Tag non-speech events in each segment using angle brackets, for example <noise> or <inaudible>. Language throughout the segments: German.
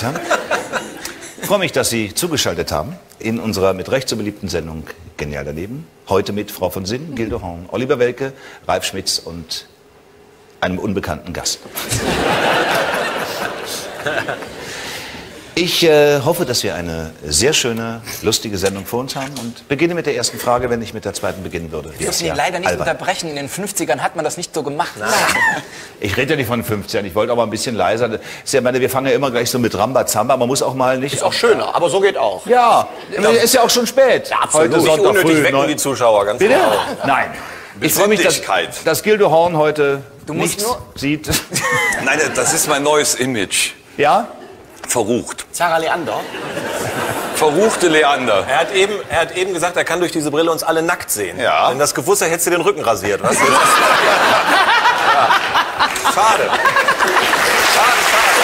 Und Herren. Ich freue mich, dass Sie zugeschaltet haben in unserer mit Recht so beliebten Sendung Genial daneben. Heute mit Frau von Sinn, Gildo Horn, Oliver Welke, Ralf Schmitz und einem unbekannten Gast. Ich äh, hoffe, dass wir eine sehr schöne, lustige Sendung vor uns haben und beginne mit der ersten Frage, wenn ich mit der zweiten beginnen würde. Wir dürfen ihn leider nicht albern. unterbrechen. In den 50ern hat man das nicht so gemacht. <laughs> Ich rede ja nicht von 15, ich wollte aber ein bisschen leiser. Ist ja, meine, wir fangen ja immer gleich so mit Rambazamba, man muss auch mal nicht... Ist auch schöner, aber so geht auch. Ja, ist ja auch schon spät. Absolut. Heute Sonntag unnötig früh, wecken neun- die Zuschauer, ganz Bitte? genau. Nein. Ich freue mich, dass, dass Gildo Horn heute nichts sieht. <laughs> Nein, das ist mein neues Image. Ja? Verrucht. Sarah Leander. Verruchte Leander. Er hat, eben, er hat eben gesagt, er kann durch diese Brille uns alle nackt sehen. Ja. Wenn das gewusst hätte, hättest du den Rücken rasiert. Das, <laughs> ja. Schade. Schade, schade.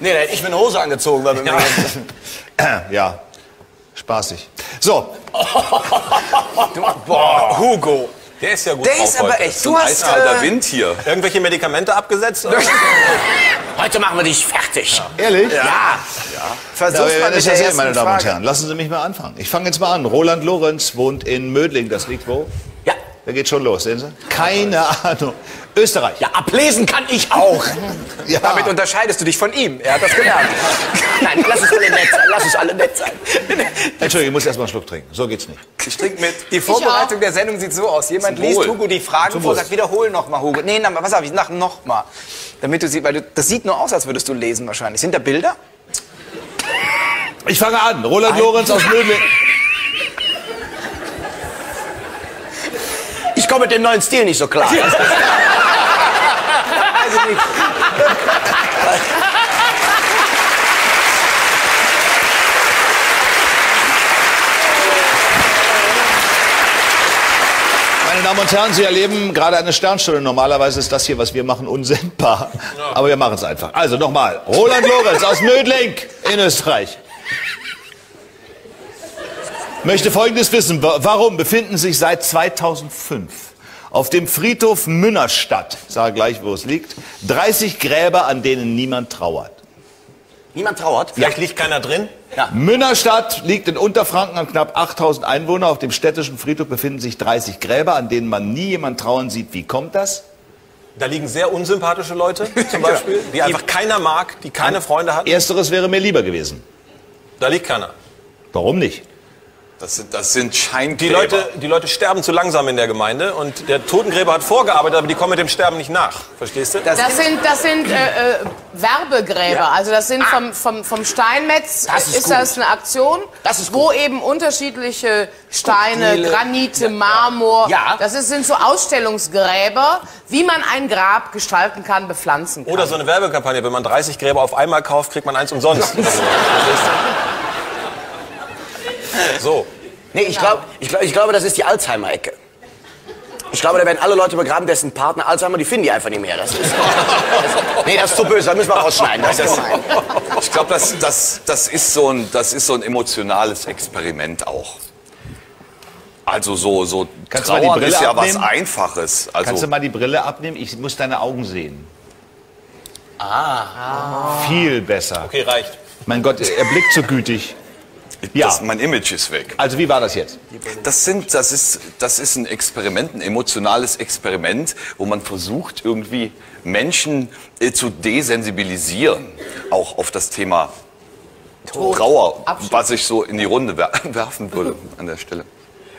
Nee, da hätte ich mir eine Hose angezogen. Weil ja. <laughs> Ja. Spaßig. So, Boah, Hugo. Der ist ja gut Der drauf ist aber heute. echt. So Du ein hast. eiskalter Äh, Wind hier. Irgendwelche Medikamente abgesetzt? <laughs> Heute machen wir dich fertig. ehrlich? ja. Versuch's Ja, mal wir werden mit der sehen, ersten meine Damen und Frage. Herren. Lassen Sie mich mal anfangen. Ich fange jetzt mal an. Roland Lorenz wohnt in Mödling. Das liegt wo? Da geht schon los, sehen Sie? Keine Ahnung. Österreich. Ja, ablesen kann ich auch. <laughs> Ja. Damit unterscheidest du dich von ihm. Er hat das gelernt. <laughs> Nein, lass uns alle nett sein. Lass uns alle nett sein. <laughs> Entschuldigung, ich muss erst mal einen Schluck trinken. So geht's nicht. Ich trinke mit. Die Vorbereitung der Sendung sieht so aus. Jemand Zum liest Wohl. Hugo die Fragen Zum vor, sagt, wiederhol noch mal, Hugo. Nee, na, pass auf, ich sag noch mal. Damit du sie, weil du, das sieht nur aus, als würdest du lesen wahrscheinlich. Sind da Bilder? Ich fange an. Roland Lorenz aus Mödling. Ich komme mit dem neuen Stil nicht so klar. Also nicht. Meine Damen und Herren, Sie erleben gerade eine Sternstunde. Normalerweise ist das hier, was wir machen, unsendbar. Aber wir machen es einfach. Also nochmal. Roland Lorenz aus Mödling in Österreich. Möchte Folgendes wissen. Wa- Warum befinden sich seit 2005 auf dem Friedhof Münnerstadt, ich sage gleich, wo es liegt, 30 Gräber, an denen niemand trauert? Niemand trauert. Vielleicht liegt keiner drin. Münnerstadt liegt in Unterfranken an knapp 8000 Einwohner. Auf dem städtischen Friedhof befinden sich 30 Gräber, an denen man nie jemand trauern sieht. Wie kommt das? Da liegen sehr unsympathische Leute, <laughs> zum Beispiel, die einfach keiner mag, die keine Freunde hatten. Ersteres wäre mir lieber gewesen. Da liegt keiner. Warum nicht? Das sind, das sind Scheingräber. Die Leute, die Leute sterben zu langsam in der Gemeinde und der Totengräber hat vorgearbeitet, aber die kommen mit dem Sterben nicht nach. Verstehst du? Das sind, das sind äh, äh, Werbegräber. Also das sind vom, vom, vom Steinmetz Das ist ist, das eine Aktion, Das ist wo eben unterschiedliche Steine, Skulptile. Granite, Marmor, Ja. das ist, sind so Ausstellungsgräber, wie man ein Grab gestalten kann, bepflanzen kann. Oder so eine Werbekampagne, wenn man 30 Gräber auf einmal kauft, kriegt man eins umsonst. So. Nee, ich, glaub, ich, glaub, ich glaube, das ist die Alzheimer-Ecke. Ich glaube, da werden alle Leute begraben, dessen Partner Alzheimer, die finden die einfach nicht mehr. Das ist, das, nee, das ist zu böse, da müssen wir rausschneiden. Das ist gemein. Ich glaube, das, das, das, ist so ein- das ist so ein emotionales Experiment auch. Also so, so Kannst du mal die Trauern Brille ist ja was abnehmen? Einfaches. Also Kannst du mal die Brille abnehmen? Ich muss deine Augen sehen. Ah. Viel besser. Okay, reicht. Mein Gott, er blickt so gütig. Ja. das, mein Image ist weg. Also wie war das jetzt? Das, sind, das, ist, das ist ein Experiment, ein emotionales Experiment, wo man versucht, irgendwie Menschen äh, zu desensibilisieren, auch auf das Thema Trauer, Abschied. was ich so in die Runde wer <laughs> werfen würde an der Stelle.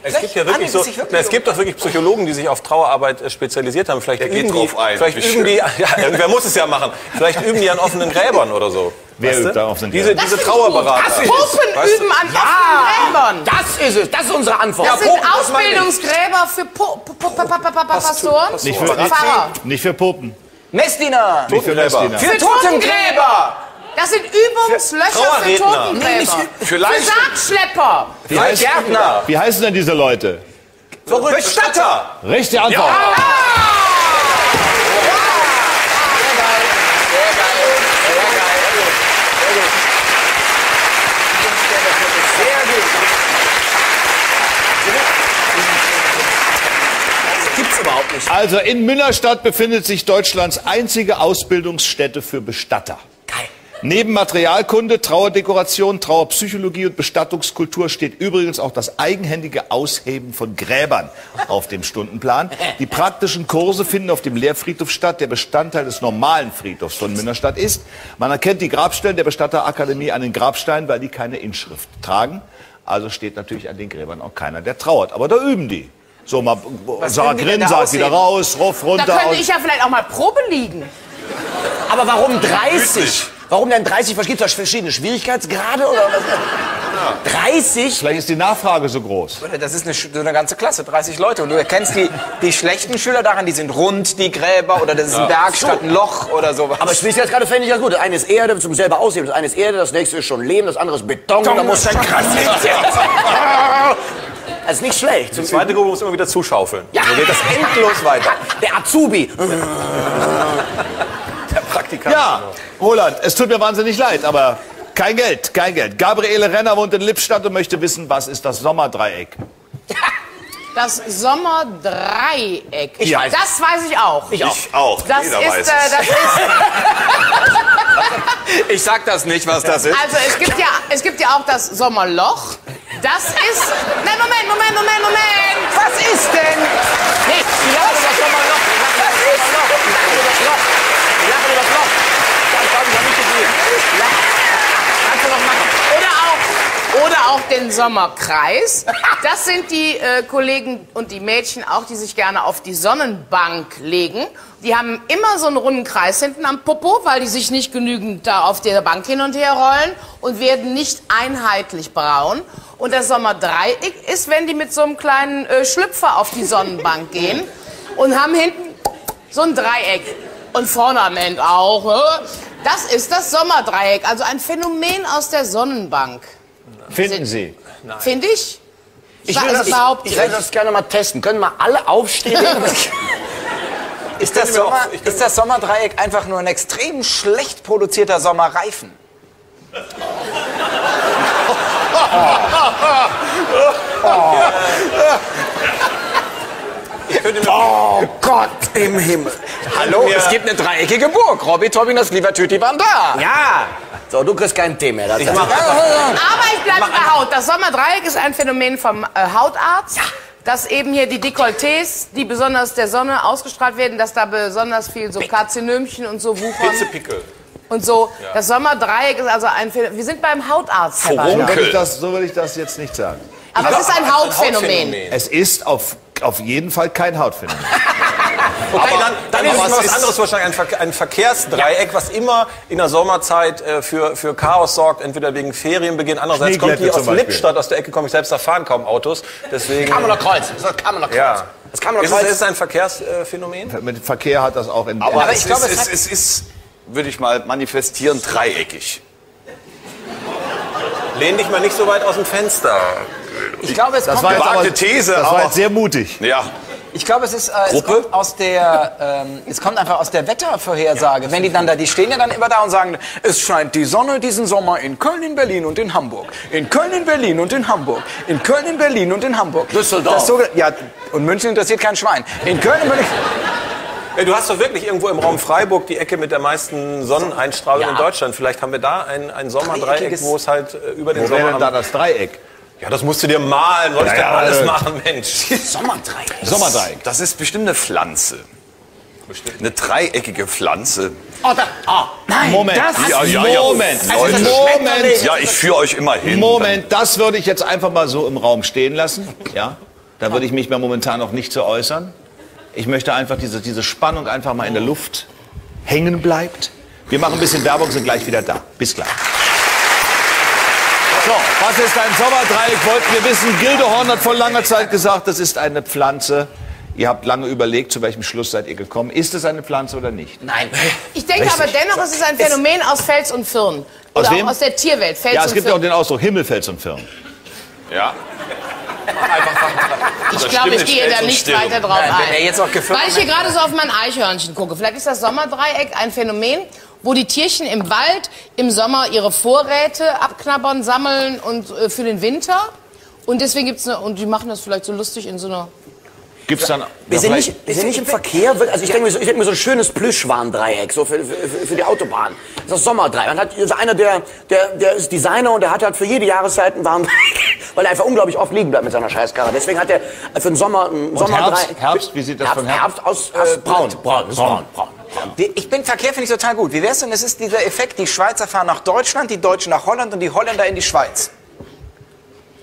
Es gibt ja wirklich so, wirklich es gibt doch wirklich Psychologen, die sich auf Trauerarbeit äh, spezialisiert haben. Vielleicht Der geht üben drauf die, ein. vielleicht üben die, <laughs> ja, irgendwer muss es ja machen. Vielleicht üben die an offenen Gräbern oder so. Wer Weißt übt da auf offenen Diese, diese Das gut. Trauerberater. Puppen Weißt du? üben an offenen Gräbern. Das ist es, das ist unsere Antwort. Das sind Puppen, das meine ich. Ausbildungsgräber für Po- Po- Po- Pastoren Nicht für, Pfarrer. nicht für Puppen. Messdiener. Nicht für. Messdiener. Für Totengräber. Das sind Übungslöcher für, für Totengräber. Nee, für Sargschlepper. Wie, heißt, Gärtner. wie heißen denn diese Leute? Bestatter. Richtige Antwort. Ja. Ah! Also in Münnerstadt befindet sich Deutschlands einzige Ausbildungsstätte für Bestatter. Neben Materialkunde, Trauerdekoration, Trauerpsychologie und Bestattungskultur steht übrigens auch das eigenhändige Ausheben von Gräbern auf dem Stundenplan. Die praktischen Kurse finden auf dem Lehrfriedhof statt, der Bestandteil des normalen Friedhofs von Münnerstadt ist. Man erkennt die Grabstellen der Bestatterakademie an den Grabsteinen, weil die keine Inschrift tragen. Also steht natürlich an den Gräbern auch keiner, der trauert. Aber da üben die. So, mal denn Grin da sagt wieder raus, rauf, Da runter. könnte und- ich ja vielleicht auch mal Probe liegen. Aber warum 30? Warum denn 30? Was gibt es da verschiedene Schwierigkeitsgrade? Oder was? 30? Vielleicht ist die Nachfrage so groß. Das ist eine, so eine ganze Klasse, 30 Leute. Und du erkennst die, die schlechten Schüler daran, die sind rund, die Gräber, oder das ist ein Berg statt ein Loch oder sowas. Aber Schwierigkeitsgrade gerade fände ich ja gut. Das eine ist Erde zum selber ausheben. Das eine ist Erde, das nächste ist schon Lehm, das andere ist Beton. da muss dann krass <laughs> Das ist nicht schlecht. Die zweite Gruppe muss immer wieder zuschaufeln. Ja. So geht das endlos weiter. Der Azubi. <laughs> Praktikant. Ja, Roland, es tut mir wahnsinnig leid, aber kein Geld, kein Geld. Gabriele Renner wohnt in Lippstadt und möchte wissen, was ist das Sommerdreieck? <laughs> Das Sommerdreieck. Ich weiß. Das weiß ich auch. Ich auch. Ich auch. Das Jeder ist, weiß äh, es. das ist, <laughs> ich sag das nicht, was das ist. also es gibt ja, es gibt ja auch das Sommerloch. Das ist, nein, Moment, Moment, Moment, Moment. Was ist denn? Nee, ich lache über das Sommerloch. Ich lache über das Loch. Ich lache über das Loch. Das habe ich noch nicht gesehen. Kannst du noch machen. Oder auch, oder auch den Sommerkreis. Das sind die äh, Kollegen und die Mädchen auch, die sich gerne auf die Sonnenbank legen. Die haben immer so einen runden Kreis hinten am Popo, weil die sich nicht genügend da auf der Bank hin und her rollen und werden nicht einheitlich braun. Und das Sommerdreieck ist, wenn die mit so einem kleinen äh, Schlüpfer auf die Sonnenbank <laughs> gehen und haben hinten so ein Dreieck. Und vorne am Ende auch. äh. Das ist das Sommerdreieck, also ein Phänomen aus der Sonnenbank. Finden Sie? Finde ich? Ich will, das, ich, ich will das gerne mal testen. Können mal alle aufstehen? <laughs> Ist das, Sommer, ist das Sommerdreieck einfach nur ein extrem schlecht produzierter Sommerreifen? Ich könnte mir oh Gott im Himmel. Hallo, es gibt eine dreieckige Burg. Robby, Tobin, das Liebertüti waren da. Ja. So, du kriegst kein Tee mehr. Das Ich das- mach- Aber ich bleibe bei Haut. Das Sommerdreieck ist ein Phänomen vom äh, Hautarzt. Dass eben hier die Dekolletés, die besonders der Sonne ausgestrahlt werden, dass da besonders viel so Karzinömchen und so wuchern Hitzepickel. und so. Das Sommerdreieck ist also ein Phänomen. Wir sind beim Hautarzt, Herr will, Onkel. ich das, so will ich das jetzt nicht sagen. Aber es ist ein Hautphänomen. Es ist auf, auf jeden Fall kein Hautphänomen. <laughs> Okay, dann, dann ist aber es was ist- anderes wahrscheinlich, ein, Ver ein Verkehrsdreieck, was immer in der Sommerzeit äh, für, für Chaos sorgt, entweder wegen Ferienbeginn, andererseits kommt die aus. Lippstadt, aus der Ecke komme ich selbst, da fahren kaum Autos, deswegen... Kammerler Kreuz. Das ist das Kammerler Kreuz. Ja. Das Kammerler Ist es, Kreuz. ist es ein Verkehrsphänomen? Mit Verkehr hat das auch in Aber, Aber es, ich glaube, ist, es es ist, würde ich mal manifestieren, dreieckig. Lehn dich mal nicht so weit aus dem Fenster. Ich glaube, es Das kommt war jetzt, Gewagte aber, These, das war aber- jetzt sehr mutig. Ja, Ich glaube, es ist äh, es Gruppe? kommt aus der ähm, es kommt einfach aus der Wettervorhersage. Wenn die dann da, die stehen ja dann immer da und sagen, es scheint die Sonne diesen Sommer in Köln, in Berlin und in Hamburg, in Köln, in Berlin und in Hamburg, in Köln, in Berlin und in Hamburg. Düsseldorf. Das so, ja, und München interessiert kein Schwein. In Köln, in Berlin. Ja, du hast doch wirklich irgendwo im Raum Freiburg die Ecke mit der meisten Sonneneinstrahlung Ja. in Deutschland. Vielleicht haben wir da ein, ein Sommerdreieck, wo es halt äh, über den Wo wäre Sommer... denn da das Dreieck? Ja, das musst du dir malen. Soll ich Ja, denn ja, alles äh. machen, Mensch? <laughs> Sommerdreieck. Sommerdreieck. das ist bestimmt eine Pflanze. Eine dreieckige Pflanze. Oh, da. Oh. Nein. Moment, Ja, ja, ja. Moment, Leute. Moment, Ja, ich führe euch immer hin. Moment, das würde ich jetzt einfach mal so im Raum stehen lassen. Ja, da würde ich mich mal momentan noch nicht so äußern. Ich möchte einfach diese, diese Spannung einfach mal in der Luft hängen bleibt. Wir machen ein bisschen Werbung, sind gleich wieder da. Bis gleich. So, was ist ein Sommerdreieck? Wollten wir wissen. Gildehorn hat vor langer Zeit gesagt, das ist eine Pflanze. Ihr habt lange überlegt, zu welchem Schluss seid ihr gekommen. Ist es eine Pflanze oder nicht? Nein. Ich denke aber dennoch, es ist ein Phänomen aus Fels und Firn. Aus Oder wem? auch aus der Tierwelt. Fels Ja, es und gibt ja auch den Ausdruck Himmelfels und Firn. Ja. Ich glaube, ich gehe da nicht weiter drauf Nein, ein. jetzt auch gefilmt Weil ich hier gerade so auf mein Eichhörnchen gucke. Vielleicht ist das Sommerdreieck ein Phänomen, wo die Tierchen im Wald im Sommer ihre Vorräte abknabbern, sammeln und äh, für den Winter. Und deswegen gibt's eine, und die machen das vielleicht so lustig in so einer Gibt's dann Wir sind, nicht, wir sind nicht im Verkehr. Also ich denke mir, so, ich denk mir so ein schönes Plüschwarndreieck so für, für, für die Autobahn. Das ist das Sommerdreieck. Man hat also einer, der, der, der ist Designer und der hat halt für jede Jahreszeit ein Warndreieck, <laughs> weil er einfach unglaublich oft liegen bleibt mit seiner Scheißkarre. Deswegen hat er für den Sommer ein Sommerdreieck. Herbst? Herbst? Wie sieht das Herbst, von Herbst? Herbst aus, aus braun. Braun, das ist braun, braun. Ich bin Verkehr finde ich total gut. Wie wär's denn? Es ist dieser Effekt, die Schweizer fahren nach Deutschland, die Deutschen nach Holland und die Holländer in die Schweiz.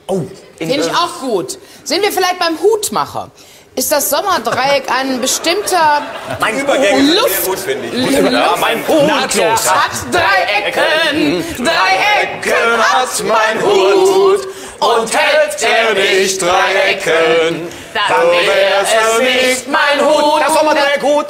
Oh, In, Finde ich auch gut. Sind wir vielleicht beim Hutmacher? Ist das Sommerdreieck ein bestimmter mein Übergänge sind Luft- gut, finde ich. Luft- Ja, mein Hut. Nahtlos. hat drei Ecken, drei Ecken hat mein Hut und hält er nicht drei Ecken, dann wäre es nicht mein Hut. Das Sommerdreieck gut.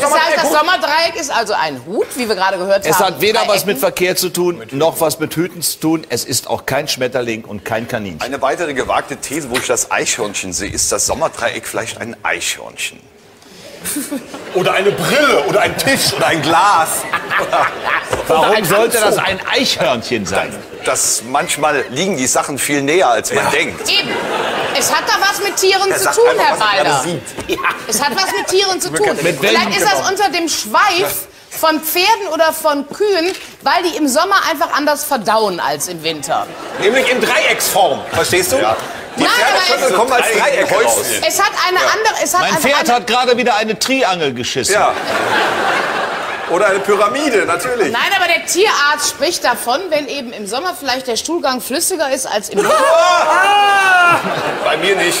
Das Das heißt, Sommerdreieck das. Sommerdreieck ist also ein Hut, wie wir gerade gehört Es haben. hat weder was mit. Verkehr zu tun, noch was mit Hüten zu tun. Es ist auch kein Schmetterling und kein Kaninchen. Eine weitere gewagte These, wo ich das Eichhörnchen sehe, ist das Sommerdreieck vielleicht ein Eichhörnchen. <laughs> Oder eine Brille oder ein Tisch oder ein Glas. <laughs> Warum sollte das ein Eichhörnchen sein? Das manchmal liegen die Sachen viel näher, als man denkt. Eben. Es hat da was mit Tieren zu sagt tun, einfach, Herr er Balder. sieht. <laughs> Es hat was mit Tieren zu tun. Mit Vielleicht ist das unter dem Schweif von Pferden oder von Kühen, weil die im Sommer einfach anders verdauen als im Winter. Nämlich in Dreiecksform. Verstehst du? Ja. Die Nein, Pferdeschöpfe aber kommen als Dreiecke raus. Es hat eine andere. Es hat Mein Pferd eine, hat gerade wieder eine Triangel geschissen. Ja. Oder eine Pyramide, natürlich. Nein, aber der Tierarzt spricht davon, wenn eben im Sommer vielleicht der Stuhlgang flüssiger ist als im Winter. Bei mir nicht.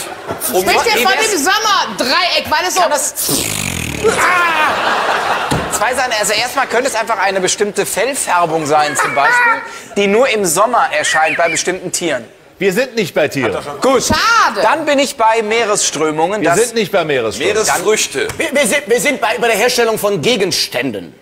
Um Spricht er von dem Sommerdreieck, weil es so. Das- Zwei Sachen. Also erstmal könnte es einfach eine bestimmte Fellfärbung sein zum Beispiel, die nur im Sommer erscheint bei bestimmten Tieren. Wir sind nicht bei Tieren. Gut. Schade. Dann bin ich bei Meeresströmungen. Wir sind nicht bei Meeresströmen. Meeresfrüchte. Wir, wir sind, wir sind bei, bei der Herstellung von Gegenständen.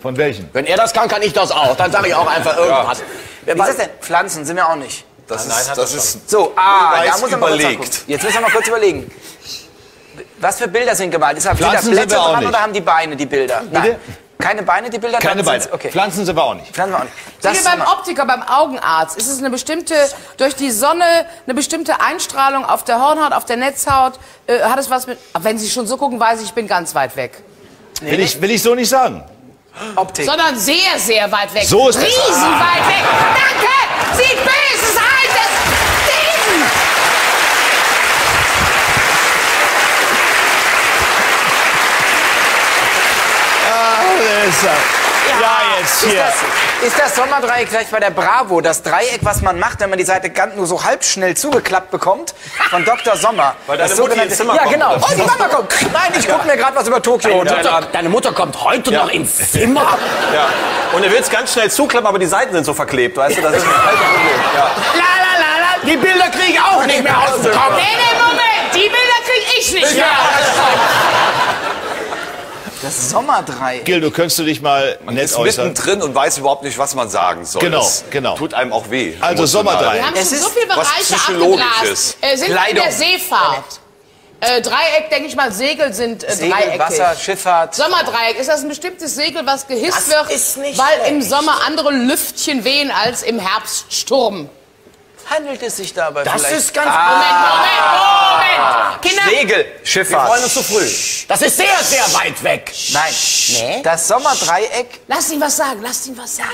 Von welchen? Wenn er das kann, kann ich das auch. Dann sage ich auch einfach irgendwas. Wer wie ist das denn? Pflanzen sind wir auch nicht. Das ist, das ist So, ah, da muss man überlegt. Jetzt müssen wir mal kurz überlegen. Was für Bilder sind gemalt? Ist da wieder Pflanzen sind Blätter wir auch dran nicht. oder haben die Beine die Bilder? Nein. Keine Beine die Bilder? Keine Beine. Okay. Pflanzen sind wir auch nicht. Pflanzen wir auch nicht. Das ist beim Optiker, beim Augenarzt? Ist es eine bestimmte, durch die Sonne, eine bestimmte Einstrahlung auf der Hornhaut, auf der Netzhaut? Äh, hat es was mit. Ach, Wenn Sie schon so gucken, weiß ich, ich bin ganz weit weg. Will ich, will ich so nicht sagen. Optik. Sondern sehr, sehr weit weg. So ist es. Riesenweit weg. Danke! Sieht böses altes Ding! Ja, jetzt Ist hier. das, ist das Sommerdreieck vielleicht bei der Bravo, das Dreieck, was man macht, wenn man die Seite ganz nur so halb schnell zugeklappt bekommt? Von Dr. Sommer. Weil das deine Mutti ins Zimmer Ja, kommt. genau. Oh, die Mama kommt. Nein, ich gucke mir gerade was über Tokio Deine. Mutter, deine Mutter kommt heute noch ins Zimmer. <laughs> Ja. Und er will es ganz schnell zuklappen, aber die Seiten sind so verklebt, weißt du? Das ist ein <laughs> Problem. Ja. La, la, la, la. Die Bilder kriege ich auch nicht mehr aus dem Kopf. Nee, nee, Moment! Die Bilder krieg ich nicht mehr. Das Sommerdreieck. Gil, du könntest du dich mal man nett ist äußern. mittendrin und weiß überhaupt nicht, was man sagen soll. Genau, Das genau. Tut einem auch weh. Also. Sommerdreieck. Wir haben Es schon so ist viele was Bereiche Psychologisches. abgegrast. Äh, sind wir in Kleidung. der Seefahrt? Äh, Dreieck, denke ich mal, Segel sind äh, Segel, dreieckig. Wasser, Schifffahrt. Sommerdreieck, ist das ein bestimmtes Segel, was gehisst Das wird, ist nicht weil im schlecht. Sommer andere Lüftchen wehen als im Herbststurm? Handelt es sich dabei Das vielleicht? ist ganz... Moment, Moment, Moment! Kinder, Segel, Schifffahrt. freuen uns zu früh. Das ist sehr, sehr weit weg. Nein. Nee. Das Sommerdreieck, lass ihn was sagen, lass ihn was sagen.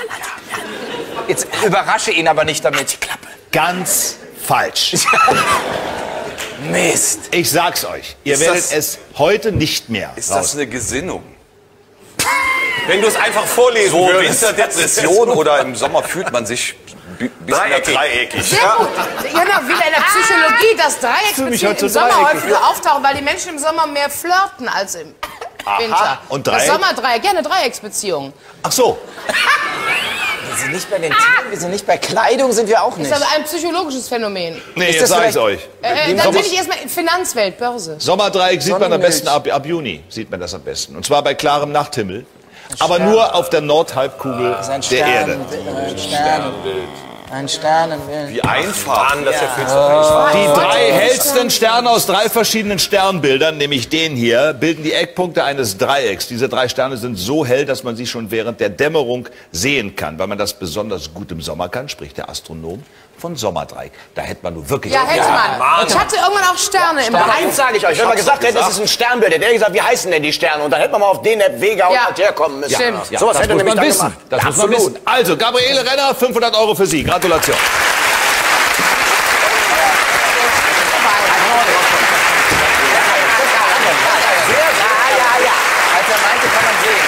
jetzt überrasche ihn aber nicht damit. Klappe. Ganz falsch. <laughs> Mist. Ich sag's euch. Ihr Ist werdet das- es heute nicht mehr Ist das raus. eine Gesinnung? Wenn du es einfach vorlesen So würdest. Winterdepression oder im Sommer fühlt man sich Dreieckig. dreieckig. Sehr gut. Genau, wieder in der Psychologie, Dreiecksbeziehungen heute im so Sommer häufiger auftauchen, weil die Menschen im Sommer mehr flirten als im Winter. Und das Dreieck? Sommerdreieck, ja, eine Dreiecksbeziehung. Ach so. Wir sind nicht bei den Tieren, wir sind nicht bei Kleidung, sind wir auch nicht. Ist also ein psychologisches Phänomen. Nee, Ist jetzt das sag ich's vielleicht- euch. Äh, dann bin ich erstmal in Finanzwelt, Börse. Sommerdreieck sieht man am besten ab, ab Juni. Sieht man das am besten. Und zwar bei klarem Nachthimmel. Aber nur auf der Nordhalbkugel der Erde. Ein Sternenbild. Ein Sternenbild. Wie einfach. Mann, das nicht. Die drei hellsten Sterne aus drei verschiedenen Sternbildern, nämlich den hier, bilden die Eckpunkte eines Dreiecks. Diese drei Sterne sind so hell, dass man sie schon während der Dämmerung sehen kann. Weil man das besonders gut im Sommer kann, spricht der Astronom, von Sommerdreieck. Da hätte man nur wirklich... Ja, hätte man. Ich hatte irgendwann auch Sterne im Aber Bauch. eins sage ich euch, wenn man gesagt hätte, das ist ein Sternbild, hätte der gesagt, wie heißen denn die Sterne? Und dann hätte man mal auf den Wege Ja. ja. herkommen müssen. Stimmt. Ja, Sowas das hätte muss nämlich man dann wissen. gemacht. Das Ja, muss man absolut. wissen. Also, Gabriele Renner, 500 Euro für Sie. Gratulation. Als er meinte, kann man sehen.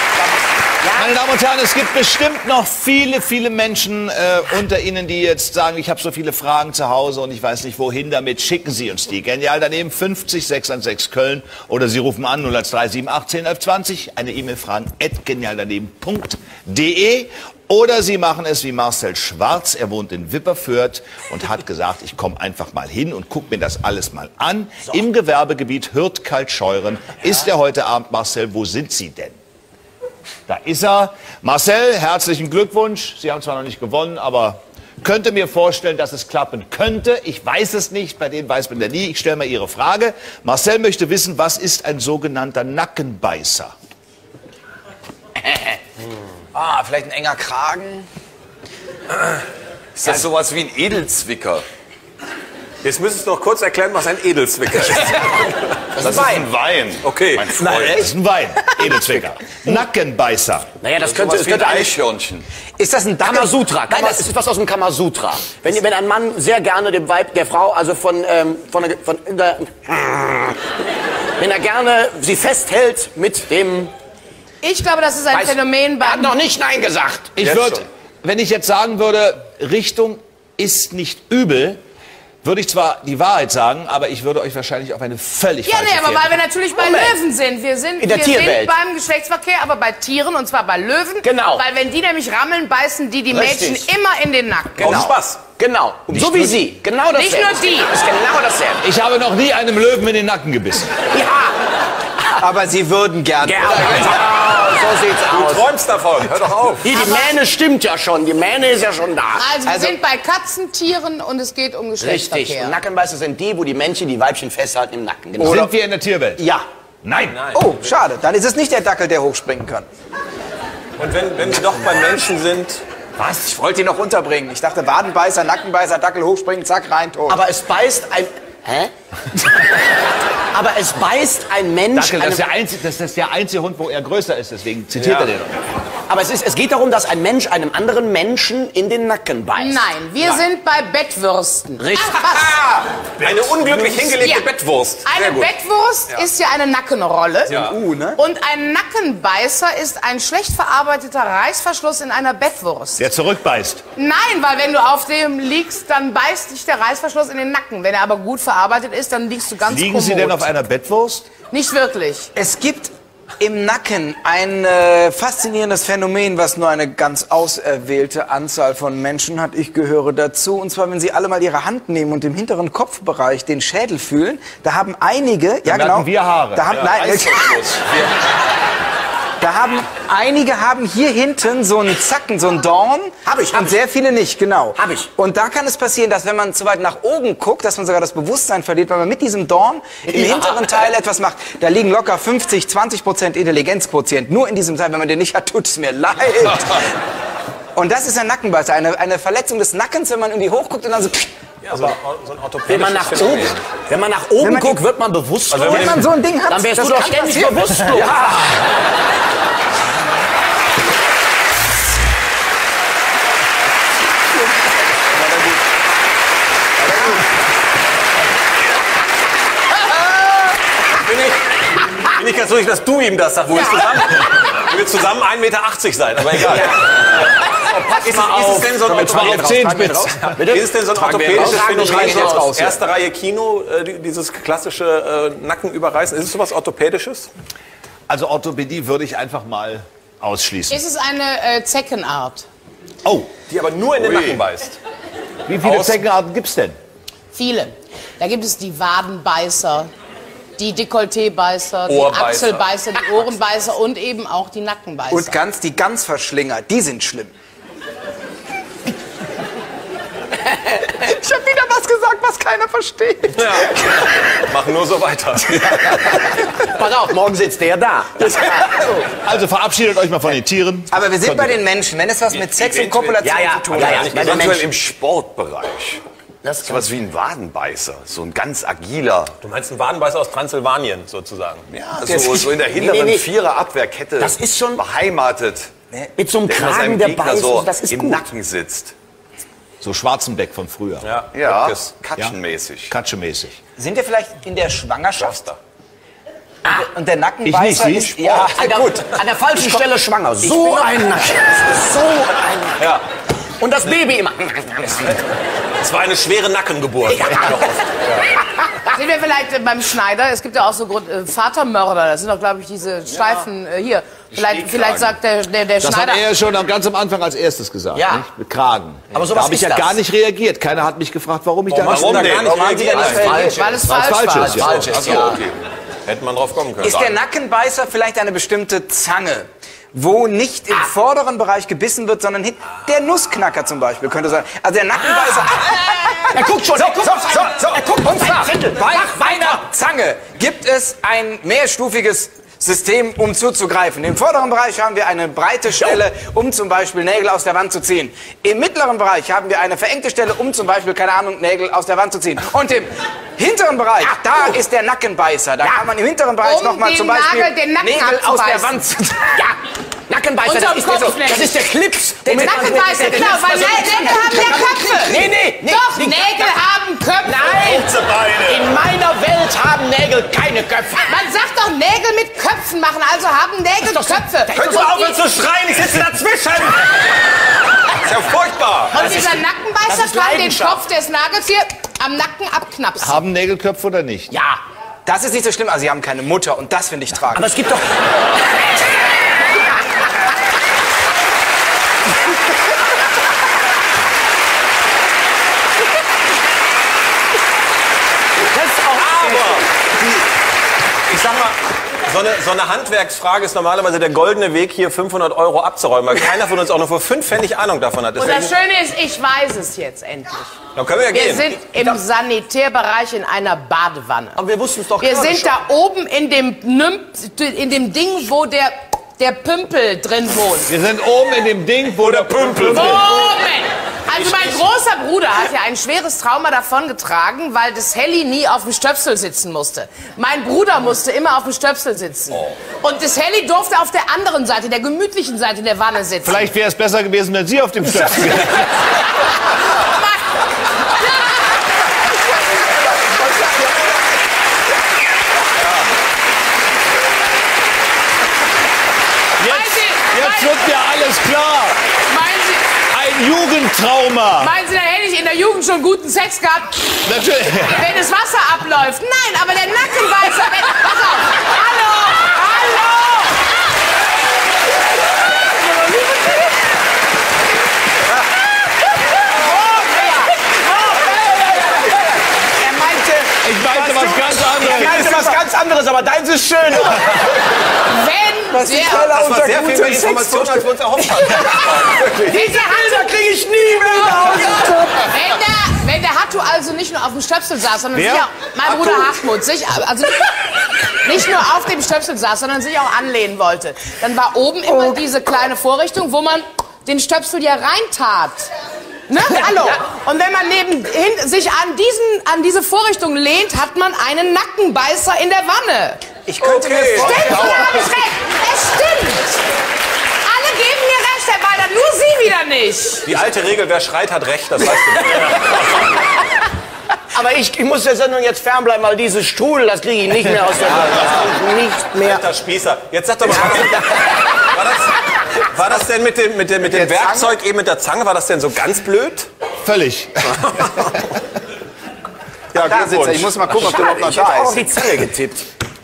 Meine Damen und Herren, es gibt bestimmt noch viele, viele Menschen äh, unter Ihnen, die jetzt sagen, ich habe so viele Fragen zu Hause und ich weiß nicht wohin damit. Schicken Sie uns die. Genial daneben 50 616 Köln oder Sie rufen an 01378 1120 eine E-Mail fragen at genialdaneben.de oder Sie machen es wie Marcel Schwarz. Er wohnt in Wipperfürth und hat gesagt, ich komme einfach mal hin und gucke mir das alles mal an. Im Gewerbegebiet Hürth-Kaltscheuren ist er heute Abend. Marcel, wo sind Sie denn? Da ist er. Marcel, herzlichen Glückwunsch. Sie haben zwar noch nicht gewonnen, aber könnte mir vorstellen, dass es klappen könnte. Ich weiß es nicht. Bei denen weiß man ja nie. Ich stelle mal Ihre Frage. Marcel möchte wissen, was ist ein sogenannter Nackenbeißer? <laughs> Ah, vielleicht ein enger Kragen. Ist das sowas wie ein Edelzwicker? Jetzt müsstest du noch kurz erklären, was ein Edelzwicker ist. Das ist ein Wein. Okay. Mein Freund. Das ist ein Wein. Edelzwicker. <laughs> Nackenbeißer. Naja, das könnte, ein könnte eigentlich Eichhörnchen. Ist das ein? Kamasutra. Nein, das das ist was aus dem Kamasutra. Wenn, wenn ein Mann sehr gerne dem Weib der Frau, also von, ähm, von, der, von der, wenn er gerne sie festhält mit dem. Ich glaube, das ist ein Weiß- Phänomen Er hat noch nicht Nein gesagt. Ich würde, wenn ich jetzt sagen würde, Richtung ist nicht übel, würde ich zwar die Wahrheit sagen, aber ich würde euch wahrscheinlich auf eine völlig Ja, falsche nee, aber Fährte weil wir natürlich bei Moment. Löwen sind. Wir sind, In der wir Tierwelt. sind beim Geschlechtsverkehr, aber bei Tieren und zwar bei Löwen. Genau. Weil wenn die nämlich rammeln, beißen die die Richtig. Mädchen immer in den Nacken. Aus Spaß. Genau. so wie Sie. Genau dasselbe. Nicht nur die. Das ist genau dasselbe. Ich habe noch nie einem Löwen in den Nacken gebissen. Ja, Aber Sie würden gern. gerne. Genau, so sieht's Du aus. träumst davon. Hör doch auf. Hier, die Mähne stimmt ja schon. Die Mähne ist ja schon da. Also wir Also- sind bei Katzen, Tieren und es geht um Richtig. Geschlechtsverkehr. Und Nackenbeißer sind die, wo die Männchen die Weibchen festhalten im Nacken. Genau. Sind wir in der Tierwelt? Ja. Nein. Oh, schade. Dann ist es nicht der Dackel, der hochspringen kann. Und wenn, wenn sie doch beim Menschen sind, Was? Ich wollte ihn noch unterbringen. Ich dachte, Wadenbeißer, Nackenbeißer, Dackel hochspringen, zack, rein, tot. Aber es beißt ein. Hä? Aber es beißt ein Mensch. Dackel, das ist, der einzige, das ist der einzige Hund, wo er größer ist, deswegen zitiert Ja. er den. aber es, ist, es geht darum, dass ein Mensch einem anderen Menschen in den Nacken beißt. Nein, wir sind bei Bettwürsten. Richtig. Ach, eine unglücklich hingelegte Ja. Bettwurst. Sehr Eine gut. Bettwurst ist ja eine Nackenrolle. Ja. U, ne? Und ein Nackenbeißer ist ein schlecht verarbeiteter Reißverschluss in einer Bettwurst. Der zurückbeißt. Nein, weil wenn du auf dem liegst, dann beißt dich der Reißverschluss in den Nacken. Wenn er aber gut verarbeitet ist, dann liegst du ganz Liegen Sie kommod. denn auf einer Bettwurst? Nicht wirklich. Es gibt im Nacken ein äh, faszinierendes Phänomen, was nur eine ganz auserwählte Anzahl von Menschen hat. Ich gehöre dazu. Und zwar, wenn Sie alle mal Ihre Hand nehmen und im hinteren Kopfbereich den Schädel fühlen, da haben einige, ja merken genau, wir Haare. Da haben, nein, Reißverschluss. <laughs> da haben einige haben hier hinten so einen Zacken, so einen Dorn. Hab ich, hab und ich. sehr viele nicht, genau. Hab ich. Und da kann es passieren, dass wenn man zu weit nach oben guckt, dass man sogar das Bewusstsein verliert, weil man mit diesem Dorn im Ja. hinteren Teil etwas macht. Da liegen locker 50, 20 Prozent Intelligenzquotient. Nur in diesem Teil, wenn man den nicht hat, tut es mir leid. <laughs> Und das ist ein Nackenbeißer, eine, eine Verletzung des Nackens, wenn man irgendwie hochguckt und dann so... Ja, so, ein- so ein Wenn man nach oben, wenn man nach oben Wenn man- guckt, wird man bewusstlos. Also Wenn man so ein Ding hat, dann wärst das du doch ständig passieren. bewusstlos. Bin <laughs> ich, bin ich ganz ruhig, dass du ihm das sagst, wo wir zusammen, wir zusammen 1,80 Meter sein, aber egal. Ist, es- ist es denn so ein Mal auf orthopädisches, ist es denn so ein Phänomen raus, aus ja. erster Reihe Kino, äh, die- dieses klassische äh, Nackenüberreißen? Ist es sowas orthopädisches? Also Orthopädie würde ich einfach mal ausschließen. Es ist eine äh, Zeckenart. Oh, Die aber nur in den Nacken beißt. wie viele Aus- Zeckenarten gibt's denn? Viele. Da gibt es die Wadenbeißer, die Dekolletébeißer, die. Achselbeißer, die Ohrenbeißer und eben auch die Nackenbeißer. Und ganz, die Ganzverschlinger, die sind schlimm. <laughs> ich hab wieder was gesagt, was keiner versteht. Ja. Machen nur so weiter. <laughs> Pass auf, morgen sitzt der da. Also verabschiedet euch mal von den Tieren. Aber wir sind bei den Menschen. Wenn es was mit Sex und Kopulation Ja, ja, zu tun ja, ja. hat. Bei den Eventuell Menschen. im Sportbereich. Das So was wie ein Wadenbeißer, so ein ganz agiler. Du meinst einen Wadenbeißer aus Transsilvanien sozusagen. Ja, so, so in der hinteren Nee, nee, nee. Vierer-Abwehrkette Das ist schon- beheimatet. mit so einem Der Kragen, der beißt, so das ist im gut. Nacken sitzt. So Schwarzenbeck von früher. Ja, Ja, katschenmäßig. Katschemäßig. Sind wir vielleicht in der Schwangerschaft? Förster. Und der Nackenbeißer Ich nicht, ist... Ja, An der, an der falschen Stelle schwanger. So ein Nacken. So ein Nacken. Ja. Und das Baby immer. <laughs> Es war eine schwere Nackengeburt. <laughs> Sind wir vielleicht äh, beim Schneider? Es gibt ja auch so Grund, äh, Vatermörder. Das sind doch, glaube ich, diese Steifen äh, hier. Vielleicht, vielleicht sagt der, der, der Das hat Schneider. er schon am- ganz am Anfang als erstes gesagt. Ja. Nicht? Mit Kragen. Aber da sowas habe ich ja das. gar nicht reagiert. Keiner hat mich gefragt, warum ich da Warum reagiert Warum da nicht reagiert? weil es falsch, falsch war. ist, ja. Falsch ist, ja. okay. Hätte man drauf kommen können. Ist der Nackenbeißer vielleicht eine bestimmte Zange, wo nicht im vorderen Bereich gebissen wird, sondern hinten? Der Nussknacker zum Beispiel könnte sein. Also der Nackenbeißer. <laughs> Er guckt schon. So, er guckt so, auf so, so. Er guckt zwar, Zettel. bei einer Zange gibt es ein mehrstufiges System, um zuzugreifen. Im vorderen Bereich haben wir eine breite Stelle, um zum Beispiel Nägel aus der Wand zu ziehen. Im mittleren Bereich haben wir eine verengte Stelle, um zum Beispiel, keine Ahnung, Nägel aus der Wand zu ziehen. Und im hinteren Bereich, da ist der Nackenbeißer. Da kann man im hinteren Bereich Um nochmal den zum Beispiel Nagel, den Nägel aus der. Wand zu ziehen. Ja, Nackenbeißer, das ist, der, so, das ist der Clips. Der womit man- Nackenbeißer, genau, weil Nä- Nägel haben ja Köpfe. Nee, nee, nee. Doch, die- Nägel haben Köpfe. Nein, in meiner Welt haben Nägel keine Köpfe. Man sagt doch, Nägel mit Köpfen machen, also haben Nägel Köpfe. ihr aufhören die- zu schreien? Ich sitze <laughs> dazwischen! ist ja furchtbar. Und dieser das Nackenbeißer kann den. Kopf des Nagels hier am Nacken abknapsen. Haben Nägelköpfe oder nicht? Ja, Das ist nicht so schlimm. Also sie haben keine Mutter und das finde ich tragisch. aber es gibt doch... <laughs> Das ist auch Aber die, ich sag mal, so eine, so eine Handwerksfrage ist normalerweise der goldene Weg, hier 500 Euro abzuräumen, weil keiner von uns auch nur für 5 Pfennig Ahnung davon hat. Und Deswegen, das Schöne ist, ich weiß es jetzt endlich. dann können wir ja Wir gehen. sind im Sanitärbereich in einer Badewanne. Aber wir wussten es doch Wir sind schon. da oben in dem, Nymp- in dem Ding, wo der, der Pümpel drin wohnt. Wir sind oben in dem Ding, wo der Pümpel Moment! Also mein großer Bruder hat ja ein schweres Trauma davongetragen, weil das Helly nie auf dem Stöpsel sitzen musste. Mein Bruder musste immer auf dem Stöpsel sitzen. Und das Helly durfte auf der anderen Seite, der gemütlichen Seite der Wanne sitzen. Vielleicht wäre es besser gewesen, wenn Sie auf dem Stöpsel <laughs> <laughs> wären. Jetzt, jetzt wird mir alles klar. Meinen Sie, Ein Jugendtrauma. meinen Sie, da hätte ich in der Jugend schon guten Sex gehabt, Natürlich. wenn das Wasser abläuft? Nein, aber der Nackenbeißer... Wenn, pass auf! Hallo! Hallo! er meinte, Ich meinte was ganz er anderes. meinte was ganz anderes, aber deins ist schön. Wenn Was der... Das war sehr viel mehr Information, als wir uns erhofft <laughs> hatten. Diese Bilder kriege ich nie mehr aus dem Kopf. Wenn der, wenn der Hattu also nicht nur auf dem Stöpsel saß, sondern Wer? sich auch, mein Bruder Hartmut, sich, also nicht nur auf dem Stöpsel saß, sondern sich auch anlehnen wollte, dann war oben immer diese kleine Vorrichtung, wo man den Stöpsel ja reintat. Ne? Hallo. Und wenn man neben, hin, sich an, diesen, an diese Vorrichtung lehnt, hat man einen Nackenbeißer in der Wanne. Ich könnte mir vorstellen, Stimmt, oder habe ich recht? Es stimmt. Alle geben mir recht, Herr Balder, nur Sie wieder nicht. Die alte Regel, wer schreit, hat recht, das weißt du. <laughs> Aber ich, ich muss der Sendung jetzt fernbleiben, weil dieses Strudel, das kriege ich nicht mehr aus der kriege ich nicht mehr. Alter Spießer. Jetzt sag doch mal, war das, war das denn mit dem, mit dem, mit dem Werkzeug eben mit der Zange, war das denn so ganz blöd? Völlig. <laughs> Ja, Da sitzt er. Ich muss mal gucken, ob der überhaupt noch Ich da auch auf ist. die Zange getippt.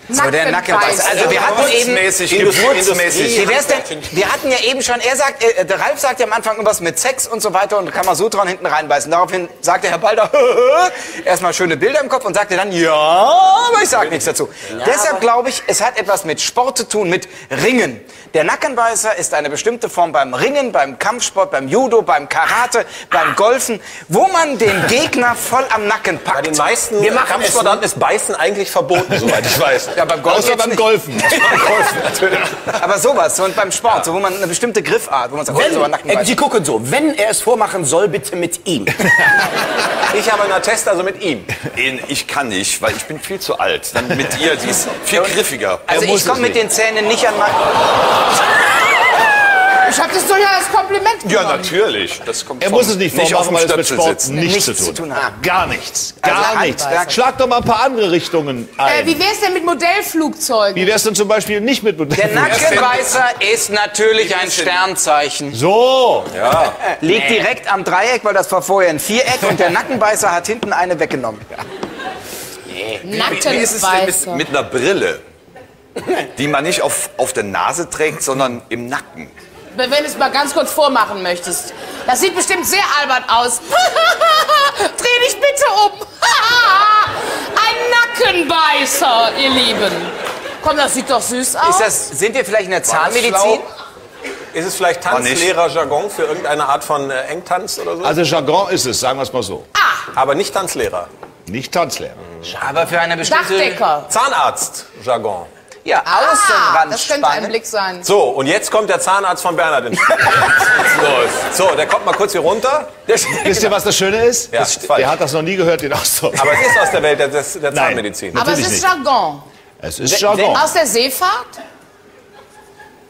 So, der Nackenbeißer. Also wir hatten eben... Geburtsmäßig. Wie wär's denn? Wir hatten ja eben schon, er sagt, äh, der Ralf sagt ja am Anfang irgendwas mit Sex und so weiter und Kamasutra und hinten reinbeißen. Daraufhin sagte Herr Balder, <laughs> erstmal schöne Bilder im Kopf und sagte dann, ja, aber ich sag nichts dazu. Deshalb glaube ich, es hat etwas mit Sport zu tun, mit Ringen. Der Nackenbeißer ist eine bestimmte Form beim Ringen, beim Kampfsport, beim Judo, beim Karate, beim Golfen, wo man den Gegner voll am Nacken Bei packt. den meisten Wir machen Kampfsportarten ist Beißen eigentlich verboten, soweit ich weiß. Ja, beim Golf Außer beim. Golfen. <laughs> Golfen natürlich. Aber sowas, so und beim Sport, so, wo man eine bestimmte Griffart, wo man sagt, oh, so ein Wenn, äh. Sie gucken so, wenn er es vormachen soll, bitte mit ihm. <laughs> Ich habe einen Attest also mit ihm. Ich kann nicht, weil ich bin viel zu alt. Dann mit ihr, sie ist viel griffiger. Also ich komme mit den Zähnen nicht an mein... Ich habe das doch ja als Kompliment Ja, genommen. natürlich. Das kommt Er muss es nicht vormachen, dem weil es mit Sport sitzen. nichts, Nichts zu tun hat. haben. Gar nichts. Also Gar nichts. Handwerker. Schlag doch mal ein paar andere Richtungen Äh, ein. wie wär's denn mit Modellflugzeugen? Wie wär's denn zum Beispiel nicht mit Der Nackenbeißer ist natürlich ein Sternzeichen. So, Liegt direkt am Dreieck, weil das war vorher ein Viereck und der Nackenbeißer hat hinten eine weggenommen. Wie ist es denn mit, Nackenbeißer. mit einer Brille, die man nicht auf, auf der Nase trägt, sondern im Nacken? Wenn du es mal ganz kurz vormachen möchtest. Das sieht bestimmt sehr albern aus. <laughs> Dreh dich bitte um. <laughs> Ein Nackenbeißer, ihr Lieben. Komm, das sieht doch süß aus. Ist das, sind wir vielleicht in der Zahnmedizin? Ist es vielleicht. Tanzlehrer-Jargon für irgendeine Art von äh, Engtanz oder so? also Jargon ist es, sagen wir es mal so. Aber nicht Tanzlehrer. Nicht Tanzlehrer. Aber für eine bestimmte... Dachdecker. Zahnarzt-Jargon. Ja, Ah, das könnte ein. Blick sein. So, und jetzt kommt der Zahnarzt von Bernhard ins Spiel. <laughs> So, der kommt mal kurz hier runter. Wisst ihr, was das Schöne ist? Ja, ist falsch. Der hat das noch nie gehört, den Ausdruck. Aber es ist aus der Welt der, der Nein. Zahnmedizin. Aber es ist nicht. Jargon. Es ist Jargon. Aus der Seefahrt?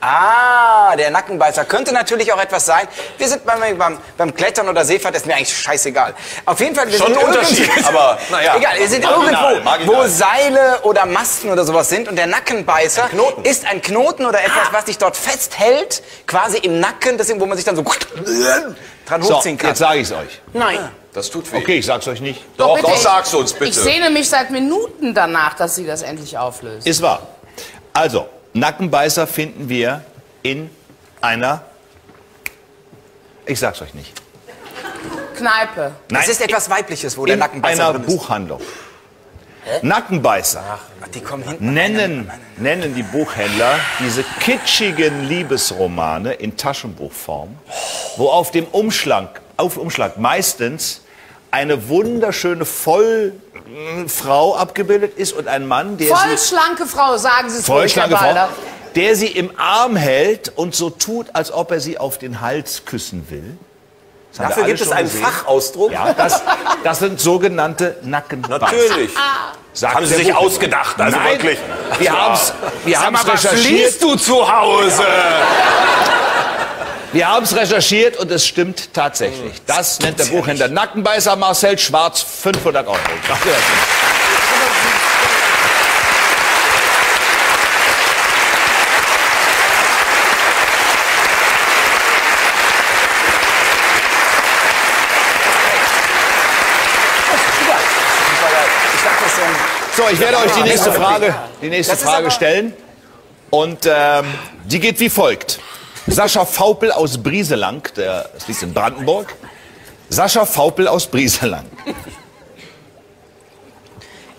Ah, der Nackenbeißer könnte natürlich auch etwas sein. Wir sind beim, beim, beim Klettern oder Seefahrt, ist mir eigentlich scheißegal. Auf jeden Fall, wir Schon sind ein Unterschied, irgendwo- <laughs> aber, naja. Egal, wir sind Marginal, irgendwo, marginal. wo Seile oder Masten oder sowas sind und der Nackenbeißer Ein ist ein Knoten oder etwas, was dich dort festhält, quasi im Nacken, deswegen, wo man sich dann so <laughs> dran So, hochziehen kann. jetzt sage ich es euch. Nein. Das tut weh. Okay, ich sag's euch nicht. Doch, bitte. doch, sag's uns bitte. Ich sehne mich seit Minuten danach, dass sie das endlich auflösen. Ist wahr. Also, Nackenbeißer finden wir in einer. Ich sag's euch nicht. Kneipe. Es ist etwas Weibliches, wo der in Nackenbeißer einer drin ist. Buchhandlung. Nackenbeißer Ach, die kommen hinten. nennen, nennen die Buchhändler diese kitschigen Liebesromane in Taschenbuchform, wo auf dem Umschlag, auf Umschlag meistens eine wunderschöne Vollfrau abgebildet ist und ein Mann, der Voll sie schlanke Frau, sagen Sie es vollschlanke Frau, der sie im Arm hält und so tut, als ob er sie auf den Hals küssen will. Das Dafür gibt es einen gesehen. Fachausdruck. Ja, das, das sind sogenannte Nackenbeißer. Natürlich. Sagt Haben Sie sich ausgedacht, also Nein, wirklich. Wir haben's, wir haben's recherchiert. du zu Hause? Wir haben es recherchiert und es stimmt tatsächlich. Das nennt der Buchhändler Nackenbeißer Marcel Schwarz 500 Euro. So, ich werde euch die nächste Frage, die nächste Frage stellen. Und ähm, die geht wie folgt. Sascha Faupel aus Brieselang, der, das liegt in Brandenburg. Sascha Faupel aus Brieselang.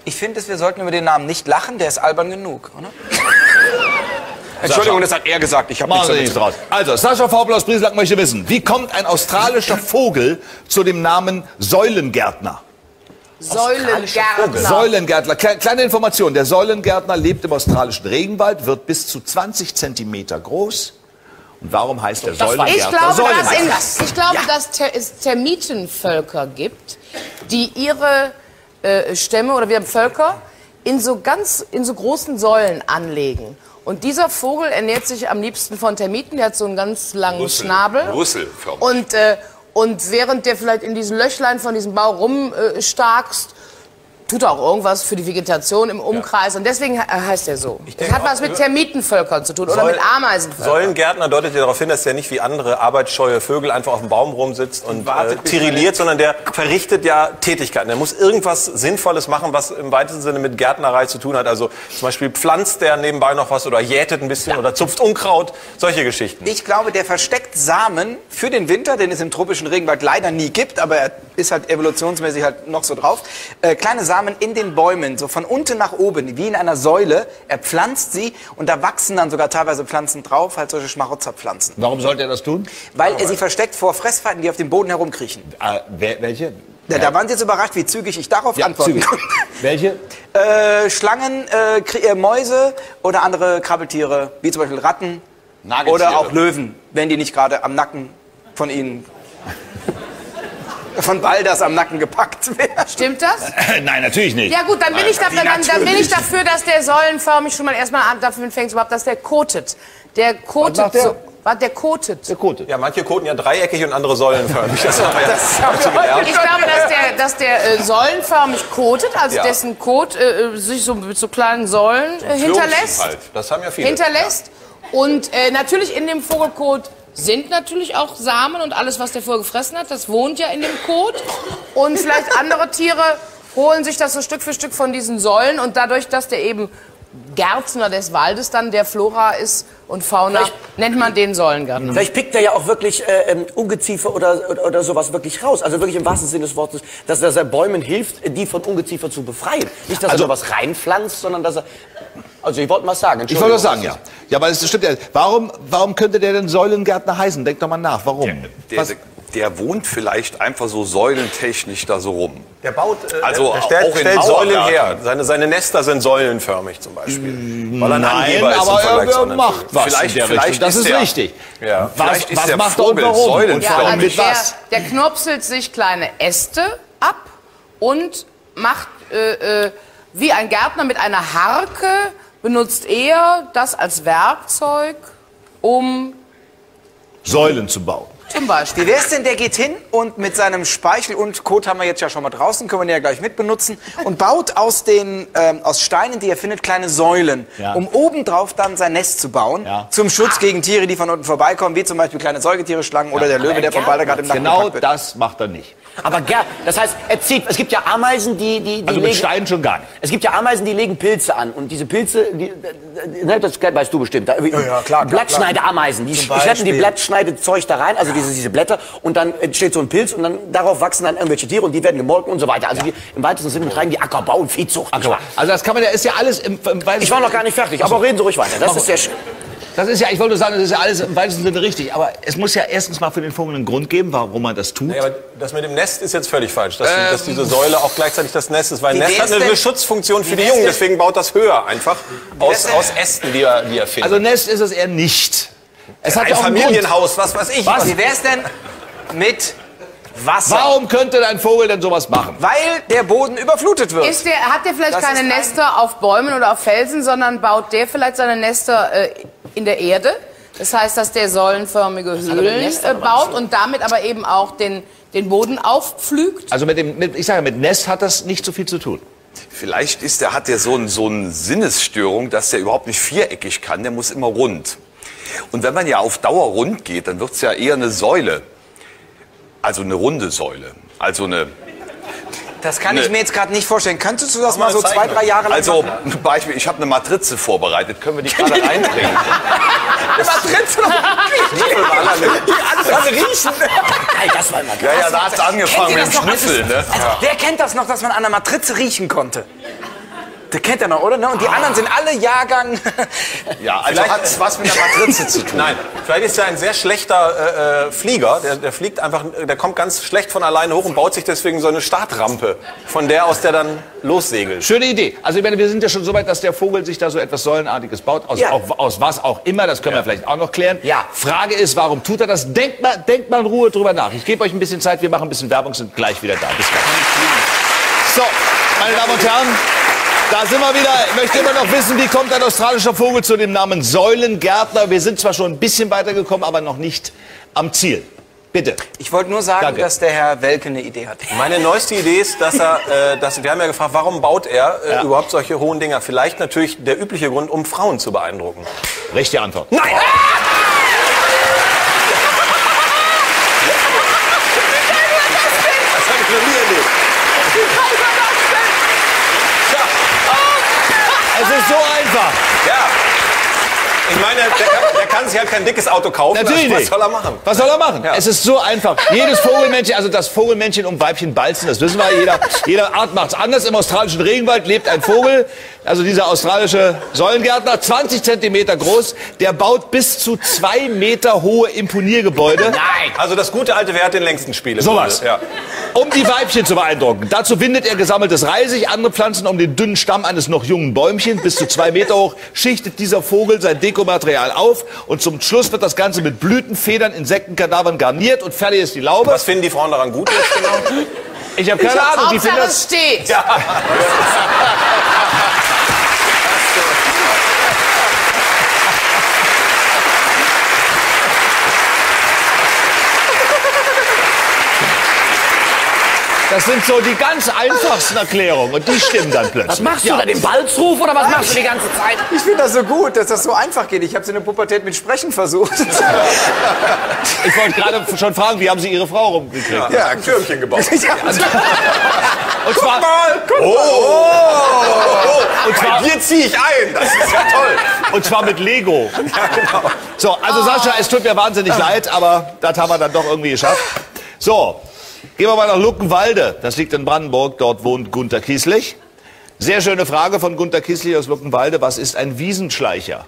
Ich finde, wir sollten über den Namen nicht lachen, der ist albern genug, oder? <laughs> Entschuldigung, das hat er gesagt, ich habe nichts damit draus. Also, Sascha Faupel aus Brieselang möchte wissen, wie kommt ein australischer Vogel zu dem Namen Säulengärtner? Säulengärtner. Säulengärtner. Kle- Kleine Information. Der Säulengärtner lebt im australischen Regenwald, wird bis zu 20 Zentimeter groß. Und warum heißt der Ich Säulengärtner glaube, dass, Säulengärtner? in, ich glaube dass Ter es Termitenvölker gibt, die ihre äh, Stämme oder wir haben Völker in so ganz in so großen Säulen anlegen. Und dieser Vogel ernährt sich am liebsten von Termiten. Der hat so einen ganz langen Rüssel. Schnabel. Rüsselförmig. Und, äh, und während der vielleicht in diesen Löchlein von diesem Bau rumstarkst, tut auch irgendwas für die Vegetation im Umkreis. Und deswegen he- heißt er so. Das hat was mit Termitenvölkern zu tun oder Soll- mit Ameisenvölkern. Säulengärtner deutet ja darauf hin, dass der nicht wie andere arbeitsscheue Vögel einfach auf dem Baum rumsitzt und äh, tirilliert, sondern der verrichtet ja Tätigkeiten. Der muss irgendwas Sinnvolles machen, was im weitesten Sinne mit Gärtnerei zu tun hat. Also zum Beispiel pflanzt der nebenbei noch was oder jätet ein bisschen oder zupft Unkraut, solche Geschichten. Ich glaube, der versteckt Samen für den Winter, den es im tropischen Regenwald leider nie gibt, aber er ist halt evolutionsmäßig halt noch so drauf. Äh, kleine Samen in den Bäumen, so von unten nach oben, wie in einer Säule. Er pflanzt sie und da wachsen dann sogar teilweise Pflanzen drauf, halt solche Schmarotzerpflanzen. Warum sollte er das tun? Weil er sie versteckt vor Fressfeinden, die auf dem Boden herumkriechen. Äh, welche? Ja, da waren Sie jetzt überrascht, wie zügig ich darauf Ja, antworten konnte. Welche? Äh, Schlangen, äh, äh, Mäuse oder andere Krabbeltiere, wie zum Beispiel Ratten oder auch Löwen, wenn die nicht gerade am Nacken von Ihnen, von Balders am Nacken gepackt werden. Stimmt das? <laughs> Nein, natürlich nicht. Ja gut, dann bin, ich dafür, dann, dann bin ich dafür, dass der säulenförmig schon mal erstmal an, dafür fängst überhaupt, dass der kotet. Der kotet der? so. Was, der kotet. Der Kote. Ja, manche koten ja dreieckig und andere säulenförmig. <laughs> Das haben wir ja Das haben wir Ich glaube, dass der, dass der äh, säulenförmig kotet, also Ja. dessen Kot äh, sich so mit so kleinen Säulen äh, hinterlässt. Halt. Das haben ja viele. hinterlässt. Und äh, natürlich in dem Vogelkot sind natürlich auch Samen und alles, was der Vogel gefressen hat, das wohnt ja in dem Kot. Und vielleicht andere Tiere holen sich das so Stück für Stück von diesen Säulen und dadurch, dass der eben Gärtner des Waldes dann der Flora ist und Fauna, nennt man den Säulengärtner. Vielleicht pickt er ja auch wirklich äh, ähm, Ungeziefer oder, oder, oder sowas wirklich raus. Also wirklich im wahrsten Sinne des Wortes, dass, dass er Bäumen hilft, die von Ungeziefer zu befreien. Nicht, dass Also- er nur was reinpflanzt, sondern dass er... Also ich wollte mal sagen. Ich wollte das sagen, ja. Ja, aber es stimmt ja. Warum, warum könnte der denn Säulengärtner heißen? Denk doch mal nach. Warum? Der, Was- der wohnt vielleicht einfach so säulentechnisch da so rum. Der baut, äh, Also der stellt, auch in stellt Säulen her. Seine, seine Nester sind säulenförmig zum Beispiel. Weil er ein Nein, aber er, macht was Vielleicht- in der vielleicht. Das ist ist der- richtig. Ja. Was, Vielleicht ist was der macht er und warum? Ja, also mit der, was? der knopselt sich kleine Äste ab und macht äh, äh, wie ein Gärtner mit einer Harke, benutzt er das als Werkzeug, um Säulen zu bauen. zum Beispiel. Wie wär's denn, der geht hin und mit seinem Speichel und Kot haben wir jetzt ja schon mal draußen, können wir den ja gleich mitbenutzen, und baut aus den ähm, aus Steinen, die er findet, kleine Säulen, Ja. um obendrauf dann sein Nest zu bauen, Ja. zum Schutz gegen Tiere, die von unten vorbeikommen, wie zum Beispiel kleine Säugetiere, Schlangen oder der Löwe, der von Balder gerade im Nacken Genau das macht er nicht. Aber gern. Das heißt, er zieht. Es gibt ja Ameisen, die die, die Also mit legen. Steinen schon gar nicht. Es gibt ja Ameisen, die legen Pilze an. Und diese Pilze, die, äh, ne, das weißt du bestimmt. Da, ja, klar, Blattschneideameisen. Die schleppen die. Blattschneidezeug da rein, also diese, diese Blätter. Und dann entsteht so ein Pilz und dann darauf wachsen dann irgendwelche Tiere und die werden gemolken und so weiter. Also die, im weitesten Sinne betreiben die Ackerbau und Viehzucht. wahr? Also das kann man ja, ist ja alles im, im Ich war noch gar nicht fertig, aber reden Sie ruhig weiter. Das ist sehr schön. Das ist ja, ich wollte sagen, das ist ja alles im weitesten Sinne richtig. Aber es muss ja erstens mal für den Vogel einen Grund geben, warum man das tut. Ja, aber das mit dem Nest ist jetzt völlig falsch, dass, dass diese Säule auch gleichzeitig das Nest ist, weil ein Nest hat eine, denn- Schutzfunktion für die wär's Jungen, deswegen baut das höher einfach aus, aus Ästen, die er, die er findet. Also Nest ist es eher nicht. Es hat ein ja auch. Familienhaus, was weiß ich. Wie wär's denn mit Wasser? Warum könnte ein Vogel denn sowas machen? Weil der Boden überflutet wird. Ist der, hat der vielleicht Das keine Nester auf Bäumen oder auf Felsen, sondern baut der vielleicht seine Nester äh, in der Erde? Das heißt, dass der säulenförmige Höhlen Nester äh, baut und damit aber eben auch den, den Boden aufpflügt. Also mit dem, mit, ich sage, mit Nest hat das nicht so viel zu tun. Vielleicht ist der, hat der so, ein, so eine Sinnesstörung, dass der überhaupt nicht viereckig kann, der muss immer rund. Und wenn man ja auf Dauer rund geht, dann wird es ja eher eine Säule. Also eine runde Säule. Also eine. Das kann ich mir jetzt gerade nicht vorstellen. Könntest du das mal so eine zwei, drei Jahre lang Also machen? ein Beispiel, ich habe eine Matrize vorbereitet. Können wir die gerade <laughs> einbringen? Matrize noch. Anfangen riechen. Geil, das war mal Ja, ja, da hat es angefangen mit dem es- Ne? Also, wer kennt das noch, dass man an der Matrize riechen konnte? Der kennt er noch, oder? Ne? Und die anderen sind alle Jahrgang. <laughs> Ja, also Vielleicht- hat es was mit der Matrize zu tun. Nein, vielleicht ist er ein sehr schlechter äh, äh, Flieger. Der, der fliegt einfach, der kommt ganz schlecht von alleine hoch und baut sich deswegen so eine Startrampe, von der aus der dann lossegelt. Schöne Idee. Also ich meine, wir sind ja schon so weit, dass der Vogel sich da so etwas Säulenartiges baut. Aus, Ja. auch, aus was auch immer, das können wir vielleicht auch noch klären. Ja. Frage ist, warum tut er das? Denkt mal, denkt mal in Ruhe drüber nach. Ich gebe euch ein bisschen Zeit, wir machen ein bisschen Werbung, sind gleich wieder da. Bis gleich. So, meine Damen und Herren, da sind wir wieder. Ich möchte immer noch wissen, wie kommt ein australischer Vogel zu dem Namen Säulengärtner? Wir sind zwar schon ein bisschen weitergekommen, aber noch nicht am Ziel. Bitte. Ich wollte nur sagen, Danke. dass der Herr Welke eine Idee hat. Meine neueste Idee ist, dass er, äh, dass, wir haben ja gefragt, warum baut er äh, Ja. überhaupt solche hohen Dinger? Vielleicht natürlich der übliche Grund, um Frauen zu beeindrucken. Richtige Antwort. Nein! Das hab ich noch nie erlebt. Es ist so einfach. Ja. Ich meine, der kann, sich halt kein dickes Auto kaufen. Natürlich Was nicht. soll er machen? Was soll er machen? Ja. Es ist so einfach. Jedes Vogelmännchen, also das Vogelmännchen und Weibchen balzen, das wissen wir. Jeder, jeder Art macht's anders. Im australischen Regenwald lebt ein Vogel, also dieser australische Säulengärtner, 20 Zentimeter groß. Der baut bis zu zwei Meter hohe Imponiergebäude. Nein. Also das gute alte, wer hat den längsten Spiel? Sowas. Ja. Um die Weibchen zu beeindrucken. Dazu windet er gesammeltes Reisig, andere Pflanzen um den dünnen Stamm eines noch jungen Bäumchen. Bis zu zwei Meter hoch schichtet dieser Vogel sein Dekomaterial auf. Und zum Schluss wird das Ganze mit Blüten, Federn, Insektenkadavern garniert und fertig ist die Laube. Was finden die Frauen daran gut jetzt genau? Ich habe keine Ahnung, die finden das... es steht. <laughs> Das sind so die ganz einfachsten Erklärungen und die stimmen dann plötzlich. Was machst du da, den Balzruf oder was machst du die ganze Zeit? Ich finde das so gut, dass das so einfach geht. Ich habe es in der Pubertät mit Sprechen versucht. Ich wollte gerade schon fragen, wie haben Sie Ihre Frau rumgekriegt? Ja, ein Türmchen gebaut. <laughs> Und zwar, Und zwar, hier ziehe ich ein. Das ist ja toll. und zwar mit Lego. So, also Sascha, es tut mir wahnsinnig leid, aber das haben wir dann doch irgendwie geschafft. So, gehen wir mal nach Luckenwalde. Das liegt in Brandenburg. Dort wohnt Gunter Kieslich. Sehr schöne Frage von Gunter Kieslich aus Luckenwalde. Was ist ein Wiesenschleicher?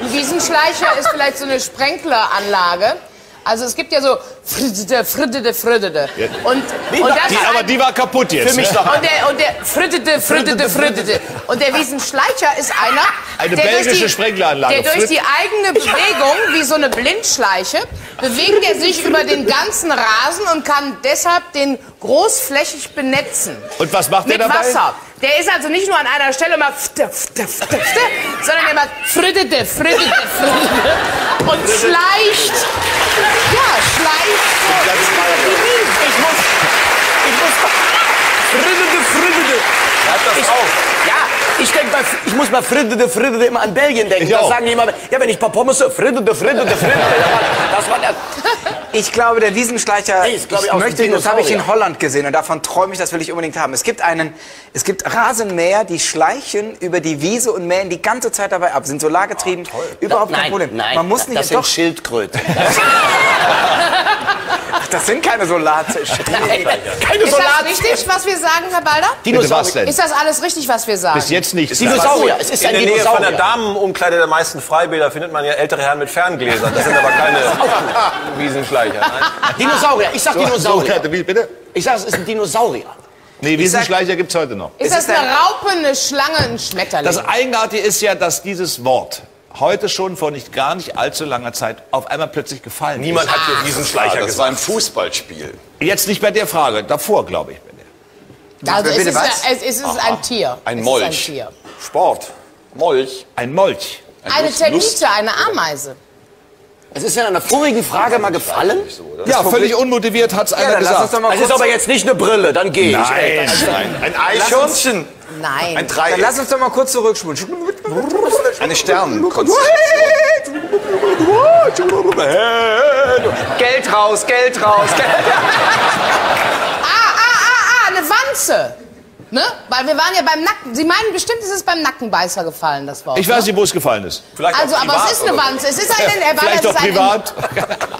Ein Wiesenschleicher ist vielleicht so eine Sprenkleranlage. Also es gibt ja so frittete, frittete, frittete. Und, und das Die, aber die war kaputt jetzt. Für mich doch. und der, und der frittete, frittete, frittete. Und der Wiesenschleicher ist einer, Eine der durch belgische die, Sprenkleranlage. der durch die eigene Bewegung, wie so eine Blindschleiche, bewegt er sich über den ganzen Rasen und kann deshalb den großflächig benetzen. Und was macht Mit der dabei? Wasser. Der ist also nicht nur an einer Stelle mal fte, fte, fte, fte, sondern der macht frittete, frittete, frittete und schleicht. Ja, schleicht. Ich muss, ich muss, frittete, frittete. das auf. Ja, ich denke, bei, ich muss bei frittete, frittete immer an Belgien denken. Ich da auch. sagen die immer, ja, wenn ich ein paar Pommes so, frittete, frittete, frittete. Das war der, <laughs> Ich glaube, der Wiesenschleicher, Nee, ist, glaub ich, ich möchte, das habe ich in. Holland gesehen und davon träume ich, das will ich unbedingt haben. Es gibt einen, es gibt Rasenmäher, die schleichen über die Wiese und mähen die ganze Zeit dabei ab, sind solargetrieben, überhaupt kein nein, Problem. nein, Man muss nicht, das sind doch, Schildkröten. <laughs> das sind keine Solartische. Keine Ist das Solar... richtig, was wir sagen, Herr Balder? Bitte was denn? Ist das alles richtig, was wir sagen? Bis jetzt nicht. Dinosaurier, es ist In ein der Nähe von der Dinosaurier. Damenumkleide der meisten Freibilder findet man ja ältere Herren mit Ferngläsern. Das sind aber keine <laughs> Wiesenschleicher. Nein. Dinosaurier, ich sag Dinosaurier. Bitte? Ich sag, es ist ein Dinosaurier. Nee, Wiesenschleicher gibt's heute noch. ist das eine Raupe, eine Schlange, ein Schmetterling? Das Eigenartige ist ja, dass dieses Wort heute schon vor nicht gar nicht allzu langer Zeit auf einmal plötzlich gefallen Niemand hat hier Wiesenschleicher das gesagt. war ein Fußballspiel. ist. Jetzt nicht bei der Frage, davor glaube ich. Also es Bitte ist, was? es ist ein Tier. Ein es Molch. Ist ein Tier. Sport. Molch. Ein Molch. Eine Lust- Termite, eine Ameise. Es ist ja in einer vorigen Frage mal gefallen. Ja, völlig unmotiviert hat's Ja, einer dann gesagt. Es ist aber jetzt nicht eine Brille, dann gehe ich. Nein, nein. Ein Eichhörnchen. Nein. Ein dann Dreieck. lass uns doch mal kurz zurückspulen. Eine Sternenkonstellation. Geld raus, Geld raus, Geld <laughs> <laughs> Ah, Wanze. Ne? Weil wir waren ja beim Nacken. Sie meinen bestimmt, es ist beim Nackenbeißer gefallen, das Wort. Ich weiß nicht, wo es gefallen ist. Vielleicht Also, aber es ist eine. Wanze. Es ist ein, Herr Balder, Vielleicht es doch ist ein, privat.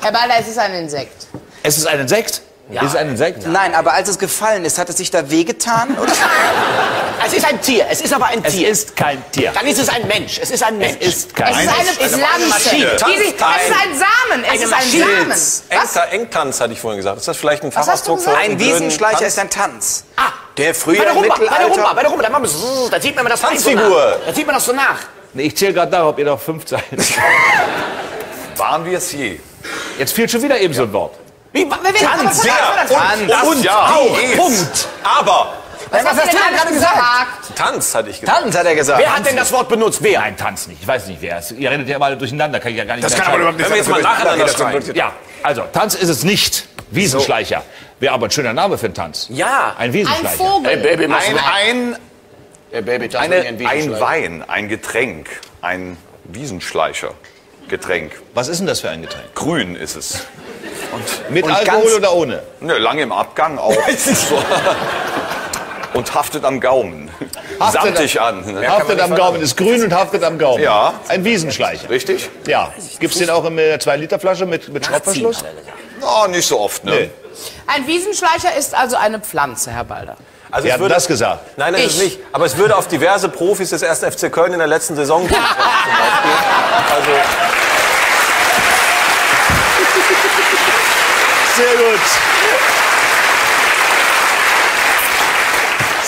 Herr Balder, es ist ein Insekt. Es ist ein Insekt. Ist es ein Insekt? Nein, aber als es gefallen ist, hat es sich da wehgetan? Oder? <laughs> Es ist ein Tier, es ist aber ein Es Tier. ist kein Tier. Dann ist es ein Mensch, es ist ein Mensch. Es ist kein Es ist eine Es ist eine Maschine. Es ist ein Samen. Es ist ein. Samen. Was? Engta, Engtanz hatte ich vorhin gesagt. Ist das vielleicht ein Fachausdruck für Ein Wiesenschleicher Tanz? ist ein Tanz. Ah, Der bei früher der im Rumba, bei der Rumba, Mittelalter... bei der Rumba, da, machen wir so, da sieht man das so Tanzfigur. nach. Da sieht man das so nach. Nee, ich zähle gerade nach, ob ihr noch fünf seid. <laughs> Waren wir es je? Jetzt fehlt schon wieder eben so ein Wort. Wie, Wer will- aber was Sehr. war das? Und, und, ja, auch. Punkt. Aber. Was hast du denn gerade gesagt? Tanz, hatte ich gesagt. Tanz, hat er gesagt. Wer hat denn das Wort benutzt? Wer? Nein, Tanz nicht. Ich weiß nicht, wer es Ihr redet ja mal durcheinander, kann ich ja gar nicht Das mehr kann aber überhaupt nicht Wenn wir jetzt mal nacheinander schreien. Ja, also, Tanz ist es nicht. Wiesenschleicher. Wäre aber ein schöner Name für einen Tanz. Ja. Ein Ein Wiesenschleicher. Vogel. Hey, Baby, Ein, ein, Hey, Baby, eine, ein ein. Wein, ein Getränk, ein Wiesenschleicher. Getränk. Was ist denn das für ein Getränk? Grün ist es. Mit Und Alkohol ganz- oder ohne? Ne, lange im Abgang auch. <laughs> Und haftet am Gaumen. Haftet Samtig an. Ne? Haftet am Gaumen, ist grün und haftet am Gaumen. Ja. Ein Wiesenschleicher. Richtig? Ja. Gibt's den auch in der 2-Liter-Flasche mit, mit Schraubverschluss? Oh, nicht so oft, ne? Nee. Ein Wiesenschleicher ist also eine Pflanze, Herr Balder. Also es hat würde, das gesagt? Nein, das ist Ich. nicht. Aber es würde auf diverse Profis des 1. FC Köln in der letzten Saison gehen. <laughs> also, Sehr gut.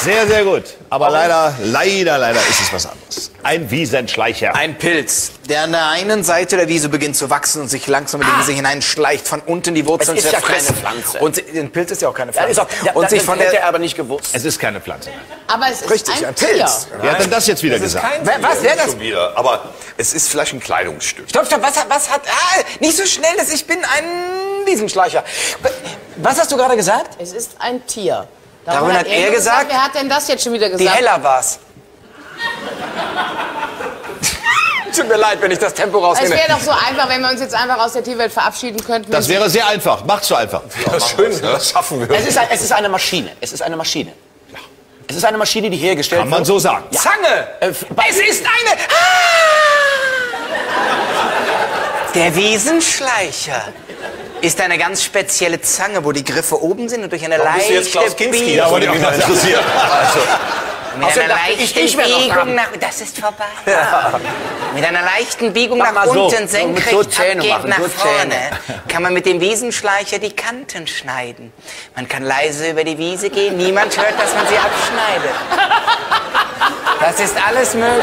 Sehr, sehr gut. Aber leider, leider, leider ist es was anderes. Ein Wiesenschleicher. Ein Pilz, der an der einen Seite der Wiese beginnt zu wachsen und sich langsam in die Wiese hineinschleicht, von unten die Wurzeln Es ist ja zerfressen. keine Pflanze. Und si- ein Pilz ist ja auch keine Ja, Pflanze. ist auch, ja, und das sich von hätte der er aber nicht gewusst. Es ist keine Pflanze. Aber es ist Richtig, ein, ein Tier. Pilz. Wer hat denn das jetzt wieder gesagt? Wer- was? Wer das? Schon wieder. Aber es ist vielleicht ein Kleidungsstück. Stopp, stopp, was hat, was hat, ah, nicht so schnell, dass ich bin ein Wiesenschleicher. Was hast du gerade gesagt? Es ist ein Tier. Darüber hat er gesagt? Wer hat denn das jetzt schon wieder Die gesagt? Hella war's. <laughs> Tut mir leid, wenn ich das Tempo Es rausnehme. wäre doch so einfach, wenn wir uns jetzt einfach aus der Tierwelt verabschieden könnten. Das wäre sehr einfach. Macht's so einfach. schön, das schaffen wir. Es ist, ein, es ist eine Maschine. Es ist eine Maschine. Es ist eine Maschine, die hergestellt Kann man wird. so sagen. Zange! Äh, Es ist eine... Ah! Der Wiesenschleicher ist eine ganz spezielle Zange, wo die Griffe oben sind und durch eine Bist leichte du jetzt Klaus Kinski? Biegung- Ja, wollte mich mal interessieren. Also, Mit einer ich, leichten ich Biegung nach... Das ist vorbei. Mit einer leichten Biegung Mach nach unten, So senkrecht so machen, nach so vorne, Zähne. kann man mit dem Wiesenschleicher die Kanten schneiden. Man kann leise über die Wiese gehen, niemand hört, dass man sie abschneidet. Das ist alles möglich.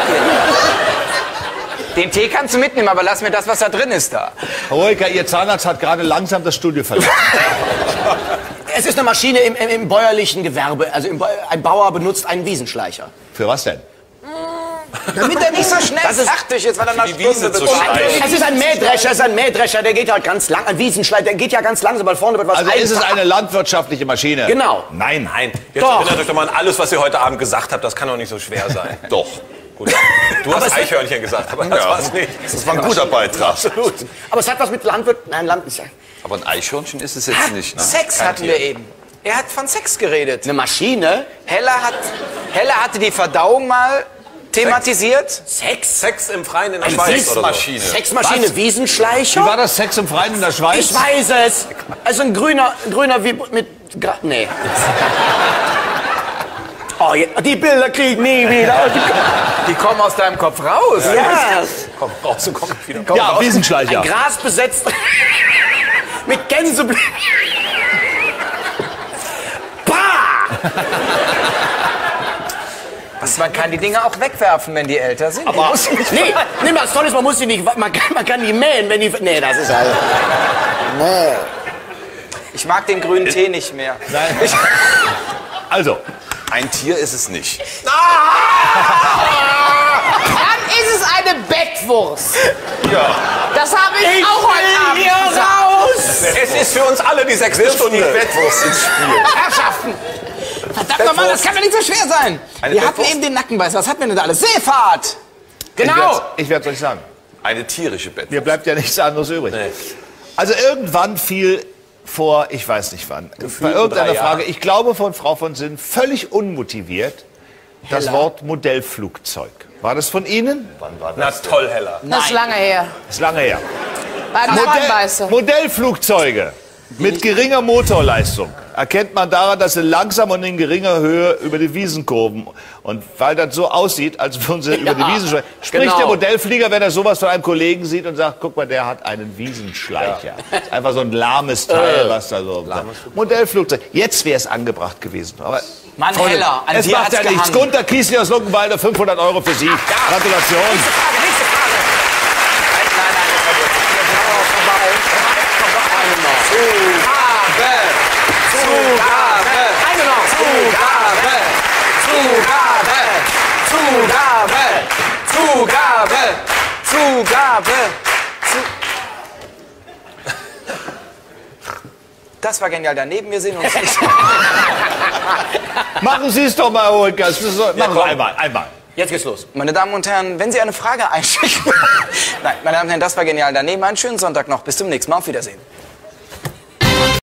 Den Tee kannst du mitnehmen, aber lass mir das, was da drin ist, da. Herr Ihr Zahnarzt hat gerade langsam das Studio verlassen. <laughs> Es ist eine Maschine im, im, im bäuerlichen Gewerbe. Also im, Bau- ein Bauer benutzt einen Wiesenschleicher. Für was denn? Damit er nicht so schnell Das ist- fertig ist, weil er nach Stunde zu. Es ist ein Mähdrescher, es ist ein Mähdrescher, der geht halt ganz lang. Ein Wiesenschleicher, der geht ja ganz langsam, weil vorne wird was Also ist es eine landwirtschaftliche Maschine? Genau. Nein. nein, jetzt Doch. erinnert euch doch mal an alles, was ihr heute Abend gesagt habt. Das kann doch nicht so schwer sein. <laughs> Doch. Gut. Du hast Eichhörnchen gesagt, aber das Ja. war's nicht. Das war ein guter Beitrag. Absolut. Aber es hat was mit Landwirt... Nein, Land ist ja Aber ein Eichhörnchen ist es jetzt nicht. Ne? Sex hatten wir eben. Er hat von Sex geredet. eine Maschine. Hella, hat, Hella hatte die Verdauung mal thematisiert. Sex? Sex im Freien in der Schweiz so. Sexmaschine. Sexmaschine, Wie Wiesenschleicher? war das Sex im Freien in der Schweiz? Ich weiß es. Also ein grüner, ein grüner wie mit... Gra nee. <laughs> Oh, die Bilder krieg ich nie wieder. <laughs> Die kommen aus deinem Kopf raus. Ja. Komm raus und komm wieder. Ja, Wiesenschleicher. Ein Gras besetzt <laughs> mit Gänseblümchen. Bah! Was, man kann die Dinge auch wegwerfen, wenn die älter sind. Die Aber, muss nicht nee, nee, das Tolle ist, man muss sie nicht, man kann, man kann die mähen, wenn die, nee, das ist halt, Ich mag den grünen Tee nicht mehr. <laughs> Also, Ein Tier ist es nicht. Dann ist es eine Bettwurst. Ja. Das habe ich, auch heute Abend hier gesagt. raus! Es ist für uns alle die sechste Stunde. Bettwurst ins Spiel. Herrschaften! Verdammt nochmal, das kann doch nicht so schwer sein. Eine Wir hatten eben den Nackenbeiß. Was hatten wir denn da alles? Seefahrt! Genau! ich werde es euch sagen. Eine tierische Bettwurst. Mir bleibt ja nichts anderes übrig. Also irgendwann fiel vor, ich weiß nicht wann, bei irgendeiner. Frage, ich glaube von Frau von Sinn, völlig unmotiviert, das Wort Modellflugzeug. War das von Ihnen? Na toll, Hella. Das ist lange her. ist lange her. Nackenbeißer. Modellflugzeuge mit geringer Motorleistung erkennt man daran, dass sie langsam und in geringer Höhe über die Wiesen kurven. Und weil das so aussieht, als würden sie über die Wiesen schweifen, spricht genau. der Modellflieger, wenn er sowas von einem Kollegen sieht und sagt, guck mal, der hat einen Wiesenschleicher. Einfach so ein lahmes Teil, was da so... Modellflugzeug. Jetzt wäre es angebracht gewesen. Aber Mann, Freunde, Heller, an es macht ja nichts. Gunter Kiesli aus Luckenwalde, 500 Euro für Sie. Gratulation. Nächste Frage, nächste Frage. Nein, nein, nein, das war gut. Zugabe! Zugabe! Eine noch! Zugabe! Zugabe, Zugabe, Zugabe. Zu das war genial daneben. Wir sehen uns <laughs> nicht. Machen Sie es doch mal, so- Machen Sie einmal, einmal. Jetzt geht's los. Meine Damen und Herren, wenn Sie eine Frage einschicken. <laughs> Nein, meine Damen und Herren, das war genial daneben. Einen schönen Sonntag noch. Bis zum nächsten Mal. Auf Wiedersehen.